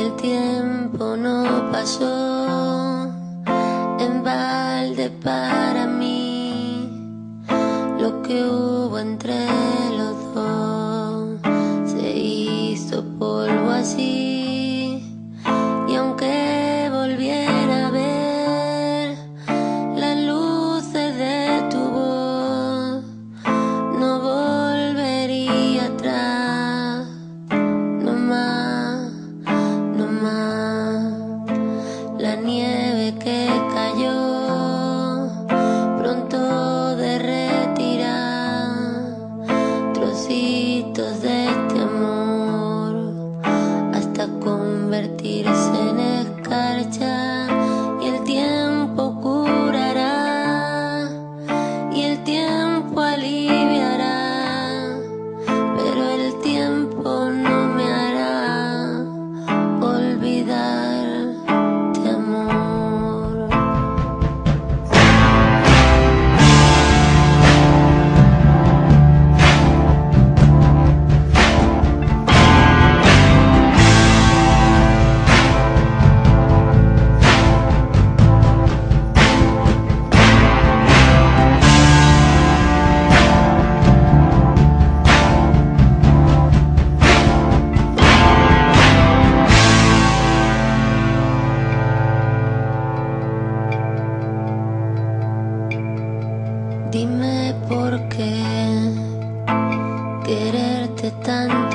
El tiempo no pasó en balde para mí. Lo que hubo entre los dos. Dime por qué quererte tanto.